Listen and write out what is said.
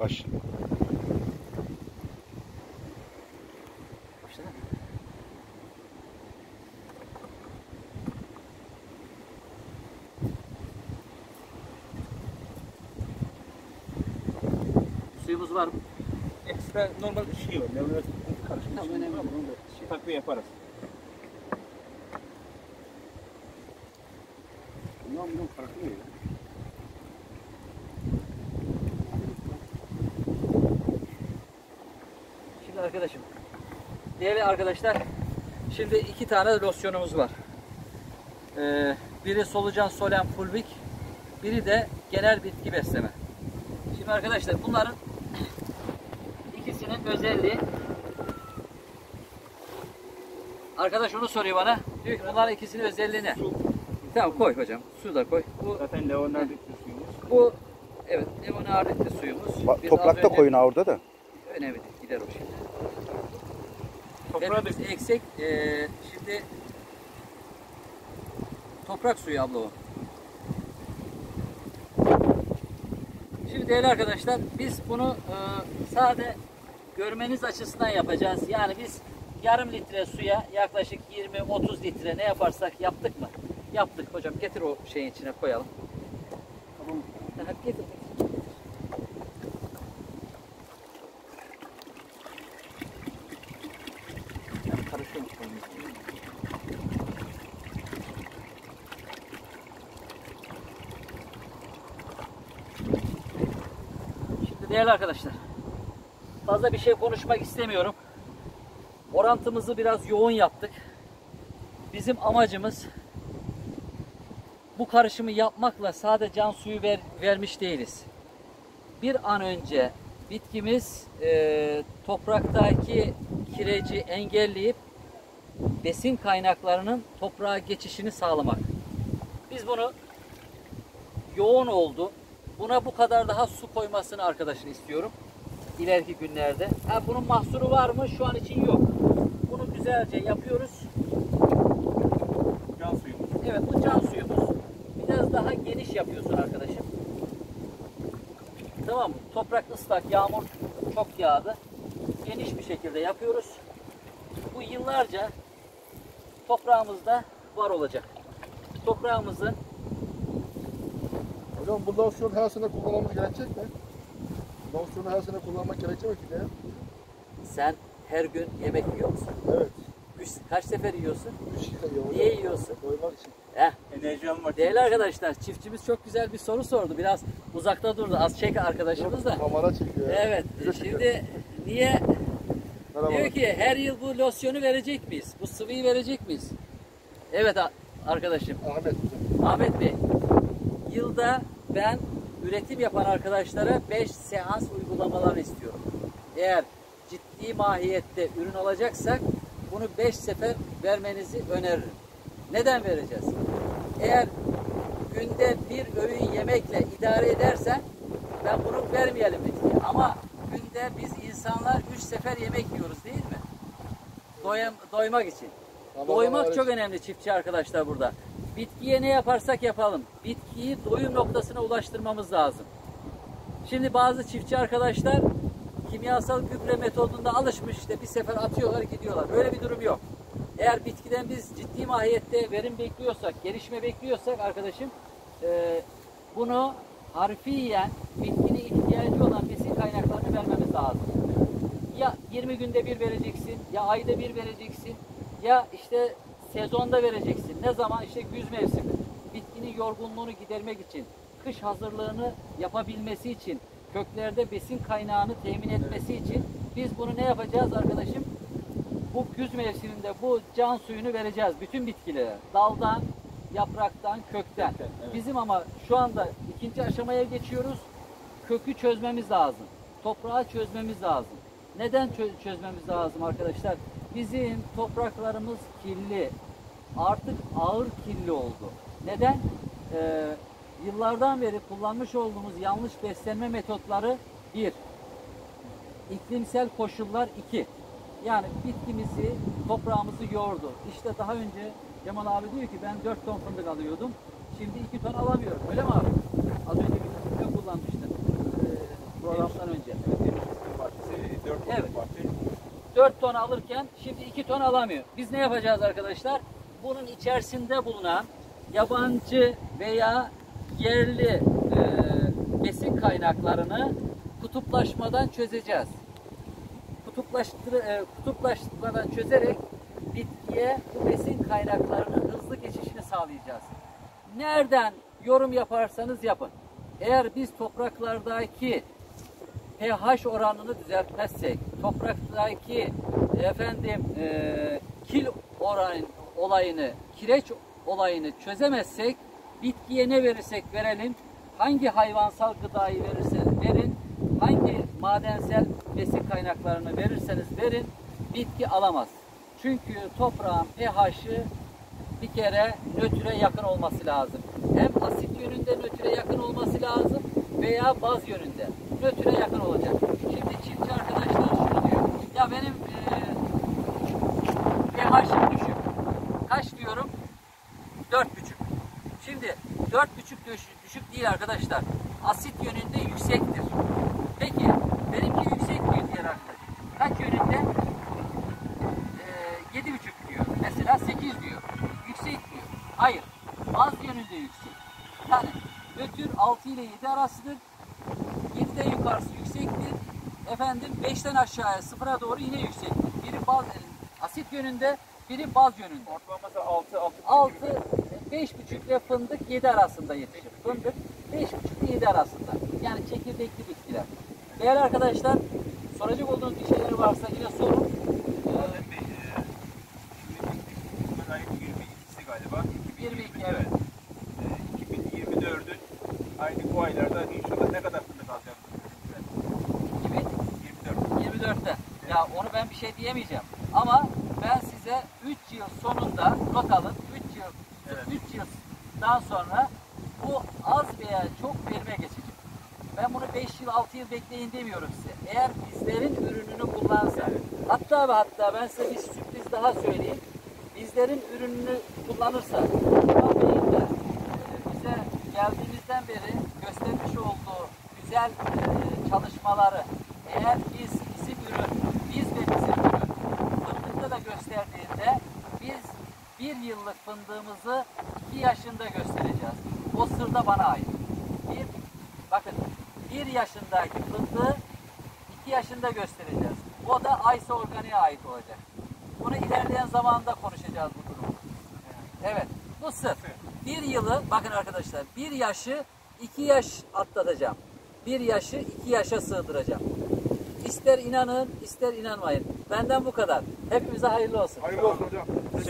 Baş. Başladı. Suyumuz var mı? Ekstra normal şey var. Levrek karışmış. Tamam, önemli değil. Onu da Şey. takviye yaparız. Bundan bunun farkı ne ya? Şimdi arkadaşım, değerli arkadaşlar, şimdi iki tane losyonumuz var. Ee, biri solucan solen fulvik, biri de genel bitki besleme. Şimdi arkadaşlar bunların ikisinin özelliği Arkadaş onu soruyor bana. Diyor ki bunların ikisinin özelliği ne? Su. Tamam koy hocam. Su da koy. Bu, Zaten Leonardo suyumuz. bu evet lemonarditli suyumuz. Ba- Biz Toprakta önce- koyun ha orada da. Önemli değil. Gider o şimdi. Toprağa Hepimiz eksik. Ee, şimdi toprak suyu abla o. Şimdi değerli arkadaşlar biz bunu e, sade görmeniz açısından yapacağız. Yani biz yarım litre suya yaklaşık 20-30 litre ne yaparsak yaptık mı? Yaptık hocam. Getir o şeyin içine koyalım. Tamam. Getir. Yani karışıyormuş bunun içine. Şimdi değerli arkadaşlar, fazla bir şey konuşmak istemiyorum. Orantımızı biraz yoğun yaptık. Bizim amacımız bu karışımı yapmakla sade can suyu ver- vermiş değiliz. Bir an önce bitkimiz e, topraktaki kireci engelleyip besin kaynaklarının toprağa geçişini sağlamak. Biz bunu yoğun oldu. Buna bu kadar daha su koymasını arkadaşın istiyorum. ileriki günlerde. Ha, bunun mahsuru var mı? Şu an için yok. Bunu güzelce yapıyoruz. Can suyumuz. Evet bu can suyumuz. Biraz daha geniş yapıyorsun arkadaşım. Tamam mı? Toprak ıslak, yağmur çok yağdı. Geniş bir şekilde yapıyoruz. Bu yıllarca toprağımızda var olacak. Toprağımızın Hocam bu losyonu her sene kullanmamız gerekecek mi? Losyonu her sene kullanmak gerekecek mi ki? ya? sen her gün yemek yiyor musun? Evet. Üç, kaç sefer yiyorsun? Üç ya hocam. Niye yiyorsun? Doymak için. Heh, Enerji almak Değerli arkadaşlar, çiftçimiz çok güzel bir soru sordu. Biraz uzakta durdu. Az çek arkadaşımız da. Kamera çekiyor. ya. Evet. Bize çekiyor. Şimdi niye Merhaba. diyor ki her yıl bu losyonu verecek miyiz? Bu sıvıyı verecek miyiz? Evet a- arkadaşım. Ahmet hocam. Ahmet Bey. Yılda ben üretim yapan arkadaşlara 5 seans uygulamalarını istiyorum. Eğer ciddi mahiyette ürün alacaksak bunu 5 sefer vermenizi öneririm. Neden vereceğiz? Eğer günde bir öğün yemekle idare edersen ben bunu vermeyelim bitkiye. Ama günde biz insanlar 3 sefer yemek yiyoruz değil mi? Doyam, doymak için. Tamam, Doymak çok önemli çiftçi arkadaşlar burada. Bitkiye ne yaparsak yapalım. Bitkiyi doyum noktasına ulaştırmamız lazım. Şimdi bazı çiftçi arkadaşlar kimyasal gübre metodunda alışmış işte bir sefer atıyorlar gidiyorlar. Böyle bir durum yok. Eğer bitkiden biz ciddi mahiyette verim bekliyorsak, gelişme bekliyorsak arkadaşım e, bunu harfiyen bitkinin ihtiyacı olan besin kaynaklarını vermemiz lazım. Ya 20 günde bir vereceksin, ya ayda bir vereceksin, ya işte sezonda vereceksin. Ne zaman? İşte güz mevsimi. Bitkinin yorgunluğunu gidermek için, kış hazırlığını yapabilmesi için, köklerde besin kaynağını temin etmesi için biz bunu ne yapacağız arkadaşım? Bu güz mevsiminde bu can suyunu vereceğiz bütün bitkilere. Daldan, yapraktan, kökten. evet. Bizim ama şu anda ikinci aşamaya geçiyoruz. Kökü çözmemiz lazım. Toprağı çözmemiz lazım. Neden çö- çözmemiz lazım arkadaşlar? Bizim topraklarımız kirli. Artık ağır kirli oldu. Neden? Ee, yıllardan beri kullanmış olduğumuz yanlış beslenme metotları bir. İklimsel koşullar iki. Yani bitkimizi, toprağımızı yordu. İşte daha önce Cemal abi diyor ki ben 4 ton fındık alıyordum. Şimdi 2 ton alamıyorum. Öyle mi abi? Az önce bir fındık kullanmıştın. Ee, Evet. Parti. 4 ton alırken şimdi 2 ton alamıyor. Biz ne yapacağız arkadaşlar? Bunun içerisinde bulunan yabancı veya yerli e, besin kaynaklarını kutuplaşmadan çözeceğiz. Kutuplaştır, e, kutuplaşmadan çözerek bitkiye bu besin kaynaklarının hızlı geçişini sağlayacağız. Nereden yorum yaparsanız yapın. Eğer biz topraklardaki pH oranını düzeltmezsek, topraktaki efendim e, kil oran olayını, kireç olayını çözemezsek, bitkiye ne verirsek verelim, hangi hayvansal gıdayı verirseniz verin, hangi madensel besin kaynaklarını verirseniz verin, bitki alamaz. Çünkü toprağın pH'i bir kere nötre yakın olması lazım. Hem asit yönünde nötre yakın olması lazım veya baz yönünde nötre yakın olacak. Şimdi çiftçi arkadaşlar şunu diyor. Ya benim e, pH'im düşük. Dört buçuk. Şimdi dört buçuk düş- düşük değil arkadaşlar. Asit yönünde yüksektir. Peki benimki yüksek diyor diğer arkadaş. Kaç yönünde? Ee, yedi buçuk diyor. Mesela sekiz diyor. Yüksek diyor. Hayır. Az yönünde yüksek. Yani nötr 6 ile 7 arasıdır. 7'den yukarısı yüksektir. Efendim 5'ten aşağıya sıfıra doğru yine yüksektir. Biri baz, asit yönünde, biri baz yönünde. Ortalaması 6 6 6, 5,5 ile fındık 7 arasında yetişir. Fındık 5,5 ile 7 arasında. Yani çekirdekli bitkiler. Değerli arkadaşlar, soracak olduğunuz bir şeyler varsa yine sorun. E, şimdi ayın 22'si galiba. 22, 2024. evet. E, 2024'ün aynı bu aylarda inşallah ne kadar fındık alacağız? Gibi 24. 24'te. Ya onu ben bir şey diyemeyeceğim. Ama ben size 3 yıl sonunda not alın. 3 yıl Evet. 3 yıldan sonra bu az veya çok verime geçecek. Ben bunu 5 yıl 6 yıl bekleyin demiyorum size. Eğer bizlerin ürününü kullansa hatta ve hatta ben size bir sürpriz daha söyleyeyim. Bizlerin ürününü kullanırsa e, bize geldiğimizden beri göstermiş olduğu güzel e, çalışmaları eğer biz bizim ürün, biz ve bizim ürün fındıkta da gösterdiğinde bir yıllık fındığımızı iki yaşında göstereceğiz. O sır da bana ait. Bir, bakın bir yaşındaki fındığı iki yaşında göstereceğiz. O da Aysa Organi'ye ait olacak. Bunu ilerleyen zamanda konuşacağız bu durumu. Evet. Bu sır. Bir yılı bakın arkadaşlar bir yaşı iki yaş atlatacağım. Bir yaşı iki yaşa sığdıracağım. İster inanın ister inanmayın. Benden bu kadar. Hepimize hayırlı olsun. Hayırlı olsun hocam.